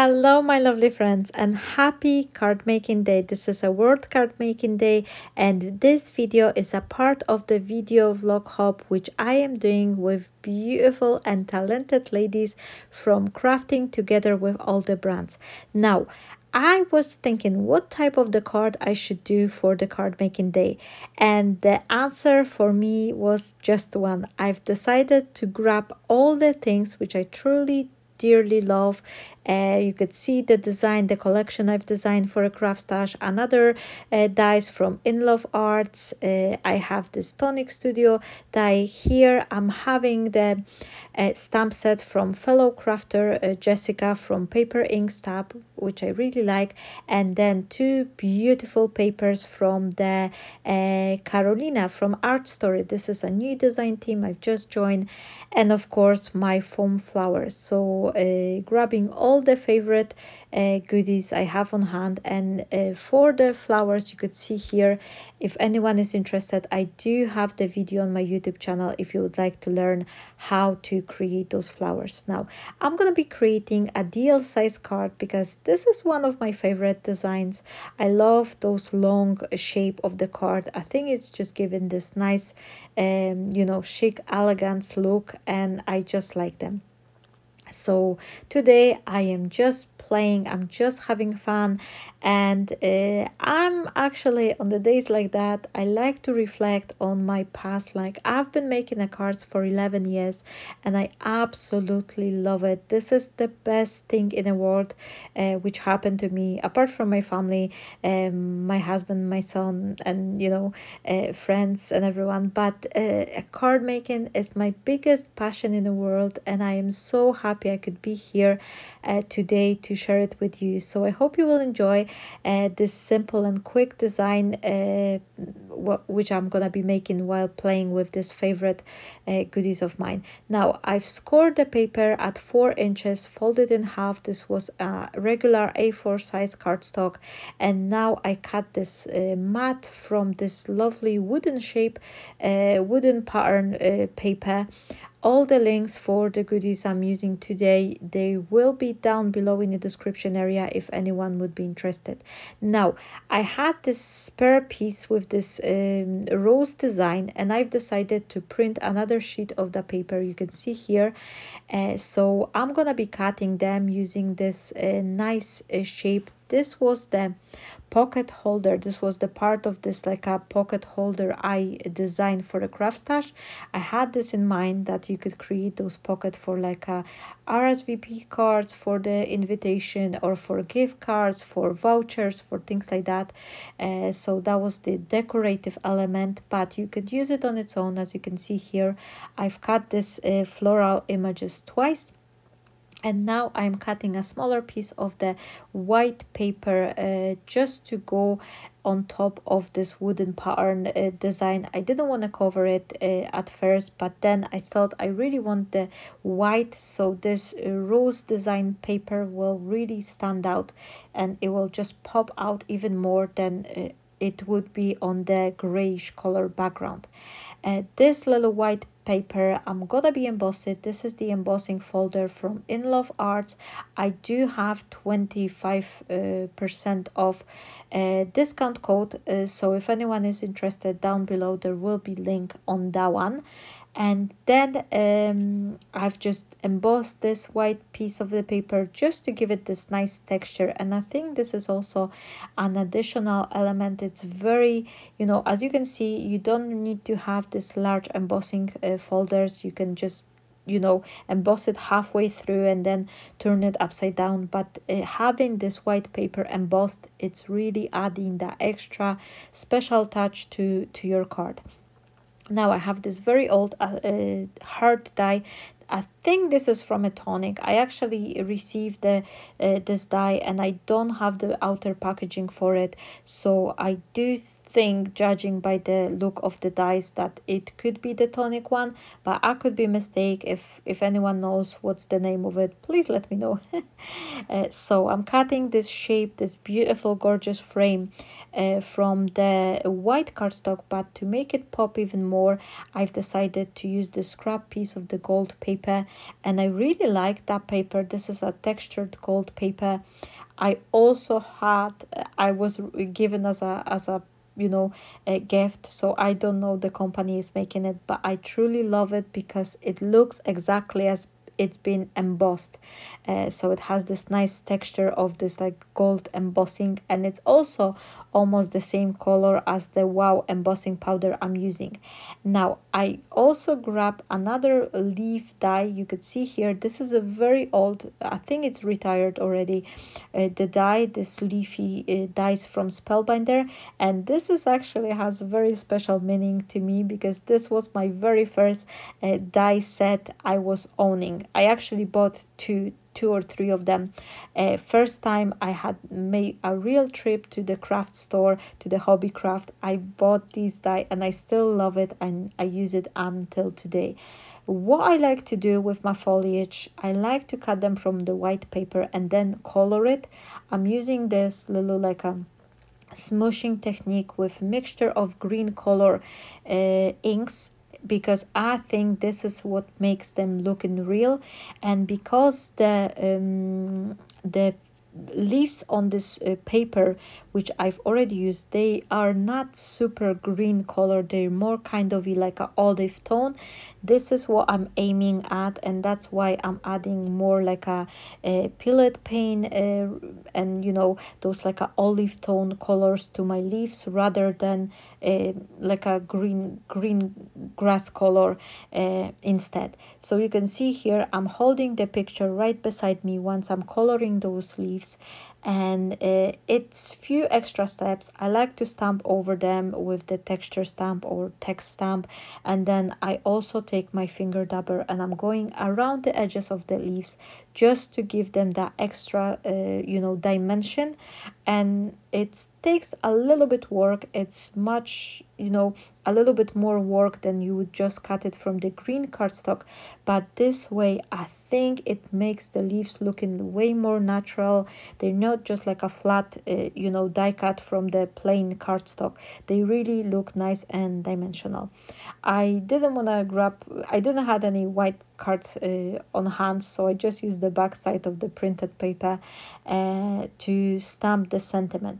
Hello, my lovely friends, and happy card making day. This is a World Card Making Day, and this video is a part of the video blog hop which I am doing with beautiful and talented ladies from crafting together with all the brands. Now, I was thinking what type of the card I should do for the card making day, and the answer for me was just one. I've decided to grab all the things which I truly dearly love. Uh, you could see the design the collection I've designed for a craft stash. Another uh, dies from in love arts. Uh, I have this tonic studio die here. I'm having the uh, stamp set from fellow crafter uh, Jessica from paper ink stamp which I really like. And then two beautiful papers from the uh, Karolina from art story. This is a new design team I've just joined. And of course my foam flowers. So uh, grabbing all the favorite uh, goodies I have on hand. And uh, for the flowers you could see here if anyone is interested I do have the video on my YouTube channel if you would like to learn how to create those flowers. Now I'm gonna be creating a DL size card because this is one of my favorite designs. I love those long shape of the card. I think it's just giving this nice um, you know chic elegance look and I just like them so today i am just playing i'm just having fun and uh, i'm actually on the days like that i like to reflect on my past. Like i've been making the cards for 11 years and i absolutely love it. This is the best thing in the world uh, which happened to me. Apart from my family um, my husband my son and you know uh, friends and everyone. But uh, card making is my biggest passion in the world and i am so happy i could be here uh, today to share it with you. So i hope you will enjoy uh, this simple and quick design uh, which i'm gonna be making while playing with this favorite uh, goodies of mine. Now i've scored the paper at four inches folded in half. This was a regular a4 size cardstock. And now i cut this uh, mat from this lovely wooden shape uh, wooden pattern uh, paper all the links for the goodies i'm using today they will be down below in the description area if anyone would be interested. Now i had this spare piece with this um, rose design and i've decided to print another sheet of the paper. You can see here. Uh, so i'm gonna be cutting them using this uh, nice uh, shape this was the pocket holder. This was the part of this like a pocket holder i designed for the craft stash. I had this in mind that you could create those pocket for like a rsvp cards for the invitation or for gift cards for vouchers for things like that. Uh, so that was the decorative element but you could use it on its own. As you can see here i've cut this uh, floral images twice and now I'm cutting a smaller piece of the white paper uh, just to go on top of this wooden pattern uh, design. I didn't want to cover it uh, at first but then I thought I really want the white so this uh, rose design paper will really stand out and it will just pop out even more than uh, it would be on the grayish color background uh, this little white paper i'm gonna be embossed this is the embossing folder from in love arts. I do have 25 uh, percent off uh, discount code uh, so if anyone is interested down below there will be link on that one and then um, I've just embossed this white piece of the paper just to give it this nice texture. And I think this is also an additional element. It's very you know as you can see you don't need to have this large embossing uh, folders. You can just you know emboss it halfway through and then turn it upside down. But uh, having this white paper embossed it's really adding that extra special touch to to your card now I have this very old uh, uh, heart die I think this is from a tonic. I actually received the uh, this die and I don't have the outer packaging for it. So I do think judging by the look of the dies that it could be the tonic one but i could be mistake. If if anyone knows what's the name of it please let me know. Uh, so i'm cutting this shape this beautiful gorgeous frame uh, from the white cardstock but to make it pop even more i've decided to use the scrap piece of the gold paper and i really like that paper. This is a textured gold paper. I also had I was given as a as a you know a gift. So i don't know the company is making it but i truly love it because it looks exactly as it's been embossed. Uh, so it has this nice texture of this like gold embossing and it's also almost the same color as the wow embossing powder i'm using. Now i also grab another leaf die you could see here this is a very old i think it's retired already uh, the die this leafy uh, dies from spellbinder and this is actually has very special meaning to me because this was my very first uh, die set i was owning I actually bought two two or three of them. Uh, first time I had made a real trip to the craft store to the Hobbycraft. I bought these die and I still love it and I use it until today. What I like to do with my foliage, I like to cut them from the white paper and then color it. I'm using this little like a smooshing technique with mixture of green color uh, inks because I think this is what makes them looking real. And because the um, the leaves on this uh, paper which I've already used they are not super green color they're more kind of like a olive tone. This is what I'm aiming at and that's why I'm adding more like a, a Peeled Paint uh, and you know those like a olive tone colors to my leaves rather than uh, like a green green grass color uh, instead. So you can see here I'm holding the picture right beside me once I'm coloring those leaves and uh, it's few extra steps. I like to stamp over them with the texture stamp or text stamp. And then i also take my finger dabber and i'm going around the edges of the leaves just to give them that extra uh, you know dimension. And it takes a little bit work. It's much you know a little bit more work than you would just cut it from the green cardstock. But this way i think it makes the leaves looking way more natural. They're not just like a flat uh, you know die cut from the plain cardstock. They really look nice and dimensional. I didn't want to grab i didn't have any white cards uh, on hand so i just used the back side of the printed paper uh, to stamp the sentiment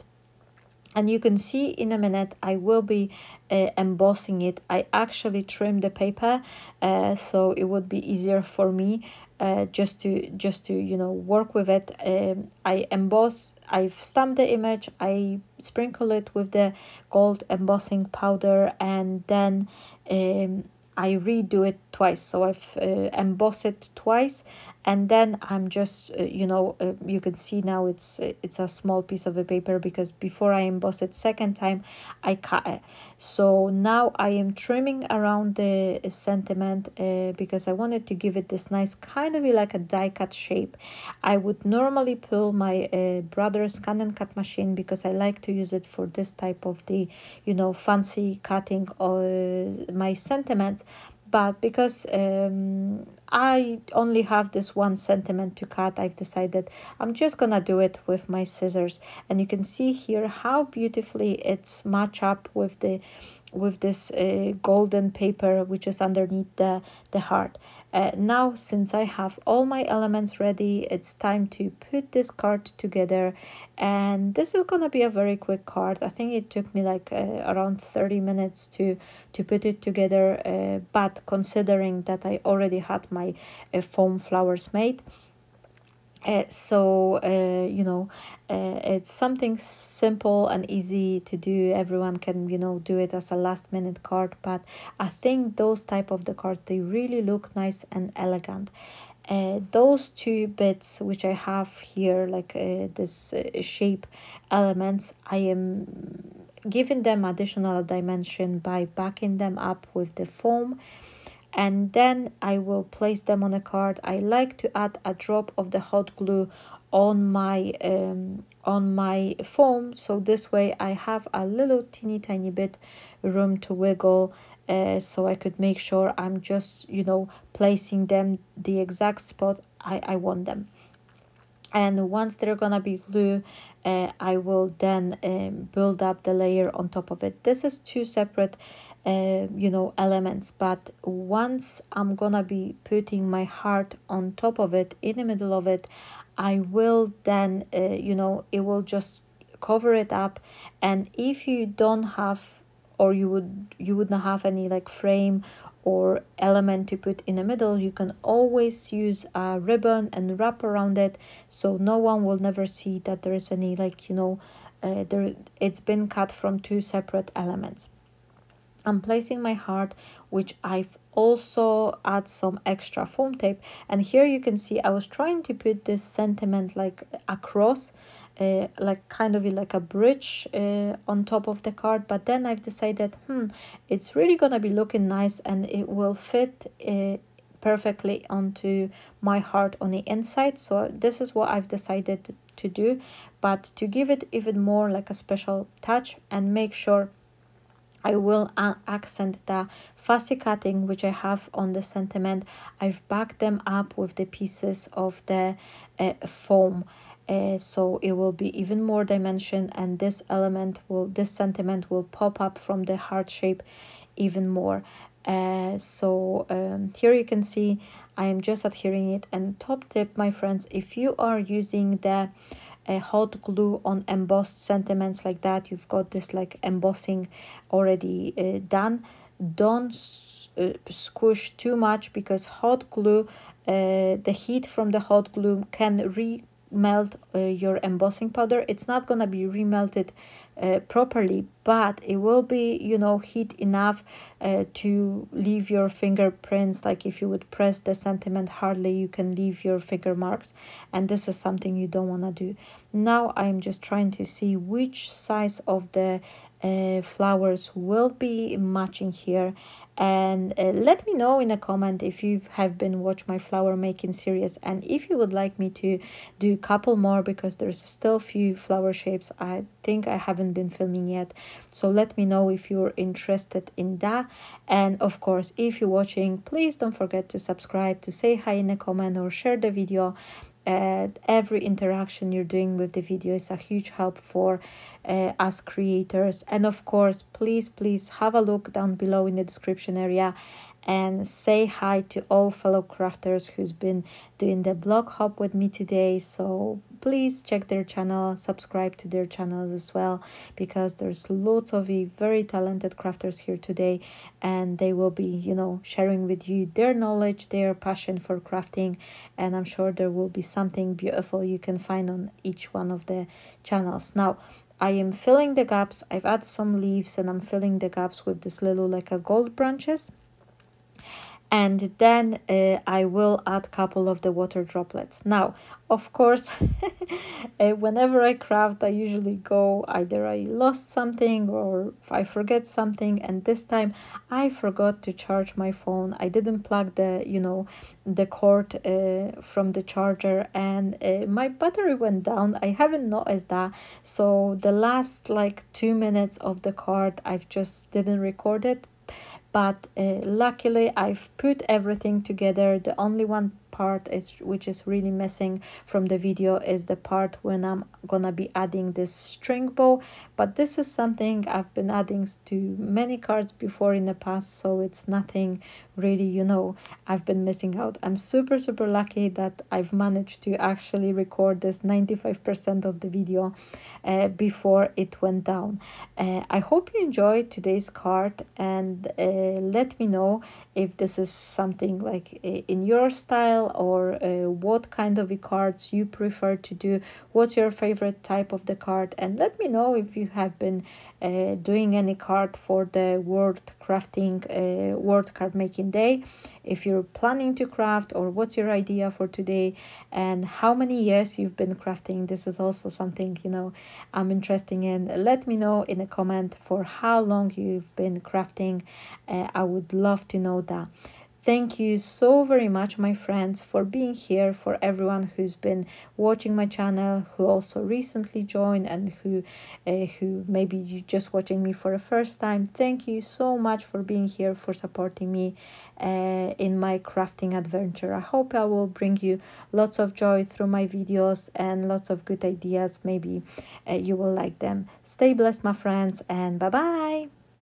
and you can see in a minute I will be uh, embossing it. I actually trimmed the paper uh, so it would be easier for me uh, just to just to you know work with it. Um, I emboss I've stamped the image I sprinkle it with the gold embossing powder and then um, I redo it twice. So I've uh, embossed it twice and then I'm just uh, you know uh, you can see now it's it's a small piece of a paper because before I emboss it second time I cut it. So now I am trimming around the sentiment uh, because I wanted to give it this nice kind of like a die cut shape. I would normally pull my uh, Brother ScanNCut machine because I like to use it for this type of the you know fancy cutting of my sentiments but because um, I only have this one sentiment to cut I've decided I'm just gonna do it with my scissors. And you can see here how beautifully it's match up with the with this uh, golden paper which is underneath the the heart uh, now since I have all my elements ready it's time to put this card together. And this is gonna be a very quick card. I think it took me like uh, around 30 minutes to to put it together uh, but considering that I already had my uh, foam flowers made uh, so uh, you know uh, it's something simple and easy to do. Everyone can you know do it as a last minute card but i think those type of the cards they really look nice and elegant. Uh, those two bits which i have here like uh, this uh, shape elements i am giving them additional dimension by backing them up with the foam and then I will place them on a card. I like to add a drop of the hot glue on my um, on my foam. So this way I have a little teeny tiny bit room to wiggle uh, so I could make sure I'm just you know placing them the exact spot I, I want them. And once they're gonna be glue uh, I will then um, build up the layer on top of it. This is two separate uh, you know elements but once I'm gonna be putting my heart on top of it in the middle of it I will then uh, you know it will just cover it up. And if you don't have or you would you would not have any like frame or element to put in the middle you can always use a ribbon and wrap around it. So no one will never see that there is any like you know uh, there it's been cut from two separate elements I'm placing my heart which I've also add some extra foam tape. And here you can see I was trying to put this sentiment like across uh, like kind of like a bridge uh, on top of the card. But then I've decided hmm it's really gonna be looking nice and it will fit uh, perfectly onto my heart on the inside. So this is what I've decided to do. But to give it even more like a special touch and make sure I will accent the fussy cutting which I have on the sentiment. I've backed them up with the pieces of the uh, foam. Uh, so it will be even more dimension and this element will this sentiment will pop up from the heart shape even more uh, so um, here you can see I am just adhering it and top tip my friends if you are using the a hot glue on embossed sentiments like that. You've got this like embossing already uh, done. Don't uh, squish too much because hot glue uh, the heat from the hot glue can re melt uh, your embossing powder. It's not gonna be remelted uh, properly but it will be you know heat enough uh, to leave your fingerprints. Like if you would press the sentiment hardly you can leave your finger marks and this is something you don't want to do. Now i'm just trying to see which size of the uh, flowers will be matching here and uh, let me know in a comment if you have been watch my flower making series and if you would like me to do a couple more because there's still a few flower shapes i think i haven't been filming yet. So let me know if you're interested in that. And of course if you're watching please don't forget to subscribe to say hi in a comment or share the video every interaction you're doing with the video is a huge help for uh, us creators. And of course please please have a look down below in the description area and say hi to all fellow crafters who's been doing the blog hop with me today. So please check their channel subscribe to their channel as well because there's lots of very talented crafters here today and they will be you know sharing with you their knowledge their passion for crafting and i'm sure there will be something beautiful you can find on each one of the channels. Now I am filling the gaps. I've added some leaves and I'm filling the gaps with this little like a gold branches and then uh, I will add a couple of the water droplets. Now, of course, uh, whenever I craft, I usually go either I lost something or I forget something, and this time I forgot to charge my phone. I didn't plug the, you know, the cord uh, from the charger, and uh, my battery went down. I haven't noticed that, so the last like two minutes of the card, I've just didn't record it but uh, luckily I've put everything together the only one part is which is really missing from the video is the part when I'm gonna be adding this string bow. But this is something I've been adding to many cards before in the past so it's nothing really you know I've been missing out. I'm super super lucky that I've managed to actually record this 95% of the video uh, before it went down. Uh, I hope you enjoyed today's card and uh, let me know if this is something like uh, in your style or uh, what kind of cards you prefer to do what's your favorite type of the card and let me know if you have been uh, doing any card for the world crafting uh, world card making day if you're planning to craft or what's your idea for today and how many years you've been crafting. This is also something you know i'm interested in. Let me know in a comment for how long you've been crafting uh, i would love to know that thank you so very much my friends for being here for everyone who's been watching my channel who also recently joined and who uh, who maybe you just watching me for the first time. Thank you so much for being here for supporting me uh, in my crafting adventure. I hope i will bring you lots of joy through my videos and lots of good ideas. Maybe uh, you will like them. Stay blessed my friends and bye bye